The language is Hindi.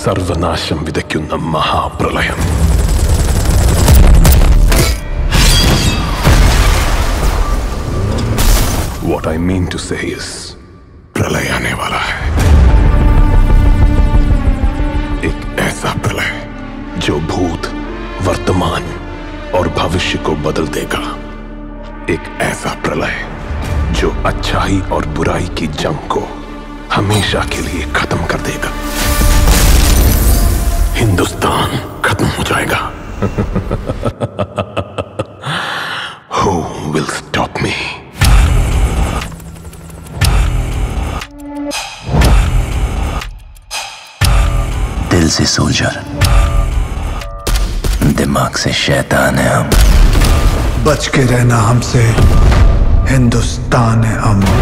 സർവനാശം വിതയ്ക്കുന്ന മഹാപ്രളയം What I mean to say is, प्रलय आने वाला है एक ऐसा प्रलय जो भूत वर्तमान और भविष्य को बदल देगा एक ऐसा प्रलय जो अच्छाई और बुराई की जंग को हमेशा के लिए खत्म कर देगा। हिंदुस्तान खत्म हो जाएगा। Who विल स्टॉप मी दिल से सोल्जर दिमाग से शैतान है हम। बच के रहना हमसे। हिंदुस्तान है हम।